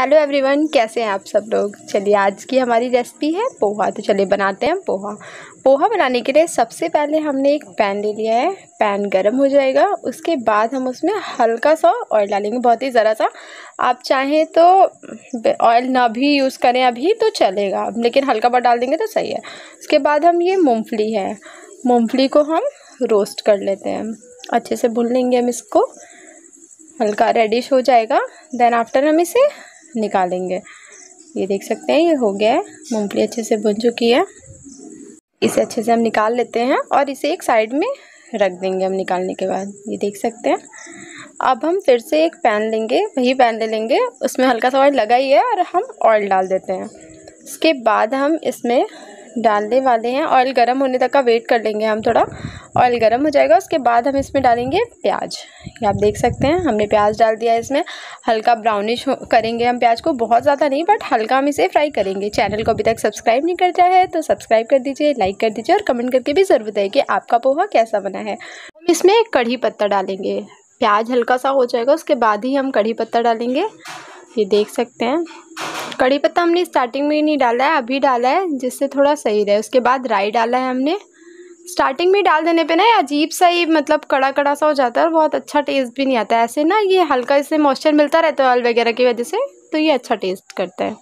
Hello everyone, कैसे हैं आप सब लोग? चलिए, आज की हमारी रेसिपी है पोहा। तो चलिए, बनाते हैं पोहा। पोहा बनाने के लिए सबसे पहले हमने एक पैन ले लिया है। पैन गरम हो जाएगा। उसके बाद हम उसमें हल्का सा ऑयल डालेंगे। बहुत ही ज़रा सा। आप चाहें तो ऑयल ना भी यूज़ करें अभी तो चलेगा। लेकिन हल्का बहुत डाल देंगे तो सही है। उसके बाद हम ये मूँगफली है। मूँगफली को हम रोस्ट कर लेते हैं। अच्छे से भून लेंगे हम इसको। हल्का रेडिश हो जाएगा। देन आफ्टर हम इसे निकालेंगे। ये देख सकते हैं, ये हो गया है। मूँगफली अच्छे से भुन चुकी है। इसे अच्छे से हम निकाल लेते हैं और इसे एक साइड में रख देंगे हम निकालने के बाद। ये देख सकते हैं। अब हम फिर से एक पैन लेंगे, वही पैन ले लेंगे। उसमें हल्का सा ऑयल लगा ही है और हम ऑयल डाल देते हैं। उसके बाद हम इसमें डालने वाले हैं। ऑयल गर्म होने तक का वेट कर लेंगे हम थोड़ा। ऑयल गर्म हो जाएगा, उसके बाद हम इसमें डालेंगे प्याज। ये आप देख सकते हैं, हमने प्याज डाल दिया है इसमें। हल्का ब्राउनिश करेंगे हम प्याज को, बहुत ज़्यादा नहीं बट हल्का हम इसे फ्राई करेंगे। चैनल को अभी तक सब्सक्राइब नहीं करता है तो सब्सक्राइब कर दीजिए लाइक कर दीजिए और कमेंट करके भी ज़रूर बताइए कि आपका पोहा कैसा बना है। हम इसमें कढ़ी पत्ता डालेंगे। प्याज हल्का सा हो जाएगा, उसके बाद ही हम कढ़ी पत्ता डालेंगे। ये देख सकते हैं। कड़ी पत्ता हमने स्टार्टिंग में नहीं डाला है, अभी डाला है, जिससे थोड़ा सही रहे। उसके बाद राई डाला है हमने। स्टार्टिंग में डाल देने पे ना अजीब सा ही मतलब कड़ा कड़ा सा हो जाता है और बहुत अच्छा टेस्ट भी नहीं आता है। ऐसे ना ये हल्का इससे मॉइस्चर मिलता रहता है ऑयल वगैरह की वजह से तो ये अच्छा टेस्ट करता है।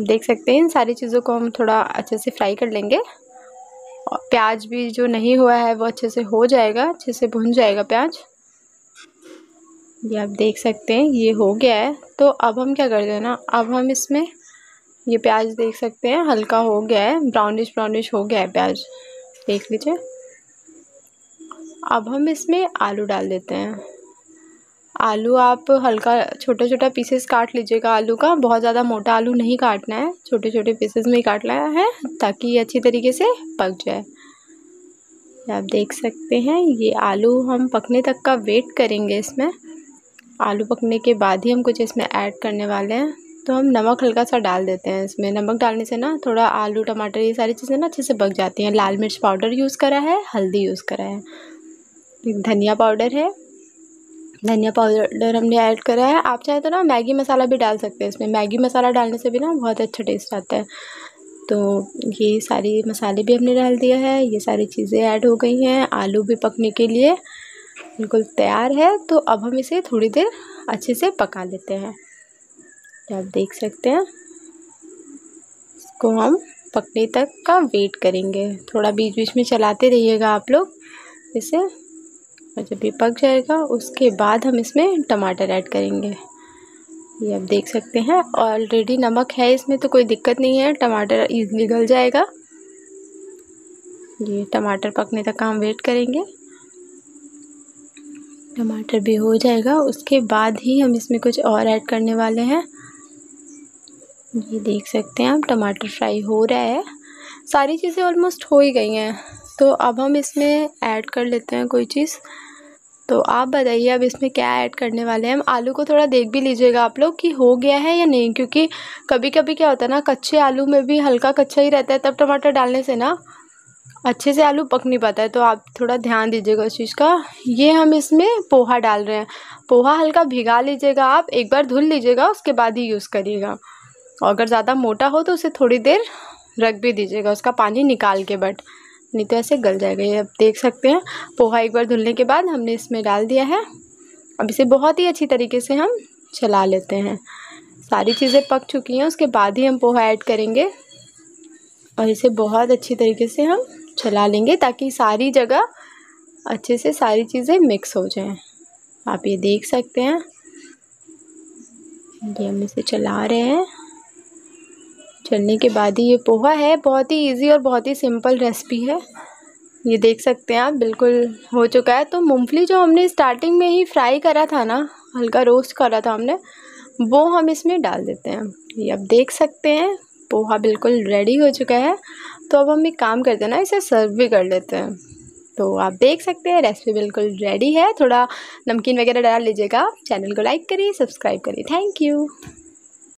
देख सकते हैं, इन सारी चीज़ों को हम थोड़ा अच्छे से फ्राई कर लेंगे। और प्याज भी जो नहीं हुआ है, वो अच्छे से हो जाएगा, अच्छे से भुन जाएगा प्याज। ये आप देख सकते हैं, ये हो गया है। तो अब हम क्या करते हैं ना, अब हम इसमें ये प्याज देख सकते हैं, हल्का हो गया है ब्राउनिश ब्राउनिश हो गया है प्याज। देख लीजिए। अब हम इसमें आलू डाल देते हैं। आलू आप हल्का छोटा छोटा पीसेस काट लीजिएगा आलू का। बहुत ज़्यादा मोटा आलू नहीं काटना है छोटे छोटे पीसेस में ही काटना है, ताकि ये अच्छी तरीके से पक जाए। आप देख सकते हैं, ये आलू हम पकने तक का वेट करेंगे इसमें। आलू पकने के बाद ही हम कुछ इसमें ऐड करने वाले हैं। तो हम नमक हल्का सा डाल देते हैं इसमें। नमक डालने से ना थोड़ा आलू, टमाटर ये सारी चीज़ें ना अच्छे से पक जाती हैं। लाल मिर्च पाउडर यूज़ करा है, हल्दी यूज़ करा है। धनिया पाउडर है। धनिया पाउडर हमने ऐड करा है। आप चाहे तो ना मैगी मसाला भी डाल सकते हैं इसमें। मैगी मसाला डालने से भी ना बहुत अच्छा टेस्ट आता है। तो ये सारी मसाले भी हमने डाल दिया है। ये सारी चीज़ें ऐड हो गई हैं आलू भी पकने के लिए। बिल्कुल तैयार है तो अब हम इसे थोड़ी देर अच्छे से पका लेते हैं। आप देख सकते हैं, इसको हम पकने तक का वेट करेंगे। थोड़ा बीच बीच में चलाते रहिएगा आप लोग, इसे, और जब ये पक जाएगा, उसके बाद हम इसमें टमाटर ऐड करेंगे। ये आप देख सकते हैं ऑलरेडी नमक है इसमें तो कोई दिक्कत नहीं है, टमाटर ईज़िली गल जाएगा। ये टमाटर पकने तक का हम वेट करेंगे। टमाटर भी हो जाएगा। उसके बाद ही हम इसमें कुछ और ऐड करने वाले हैं। ये देख सकते हैं आप, टमाटर फ्राई हो रहा है। सारी चीज़ें ऑलमोस्ट हो ही गई हैं। तो अब हम इसमें ऐड कर लेते हैं कोई चीज़। तो आप बताइए, अब इसमें क्या ऐड करने वाले हैं? हम आलू को थोड़ा देख भी लीजिएगा आप लोग कि हो गया है या नहीं, क्योंकि कभी कभी क्या होता है ना, कच्चे आलू में भी हल्का कच्चा ही रहता है, तब टमाटर डालने से ना अच्छे से आलू पक नहीं पाता है तो आप थोड़ा ध्यान दीजिएगा उस चीज़ का। ये हम इसमें पोहा डाल रहे हैं। पोहा हल्का भिगा लीजिएगा आप, एक बार धुल लीजिएगा, उसके बाद ही यूज़ करिएगा। और अगर ज़्यादा मोटा हो तो उसे थोड़ी देर रख भी दीजिएगा, उसका पानी निकाल के बट, नहीं तो ऐसे गल जाएगा। ये आप देख सकते हैं, पोहा एक बार धुलने के बाद हमने इसमें डाल दिया है। अब इसे बहुत ही अच्छी तरीके से हम चला लेते हैं। सारी चीज़ें पक चुकी हैं, उसके बाद ही हम पोहा ऐड करेंगे। और इसे बहुत अच्छी तरीके से हम चला लेंगे ताकि सारी जगह अच्छे से सारी चीज़ें मिक्स हो जाएँ। आप ये देख सकते हैं। ये हम इसे चला रहे हैं। चलने के बाद ही ये पोहा है। बहुत ही इजी और बहुत ही सिंपल रेसिपी है। ये देख सकते हैं आप, बिल्कुल हो चुका है। तो मूंगफली जो हमने स्टार्टिंग में ही फ्राई करा था ना, हल्का रोस्ट करा था हमने, वो हम इसमें डाल देते हैं। ये अब देख सकते हैं। पोहा बिल्कुल रेडी हो चुका है। तो अब हम एक काम करते हैं ना, इसे सर्व भी कर लेते हैं। तो आप देख सकते हैं रेसिपी बिल्कुल रेडी है। थोड़ा नमकीन वगैरह डाल लीजिएगा। चैनल को लाइक करिए सब्सक्राइब करिए। Thank you